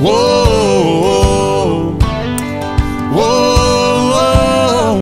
Whoa.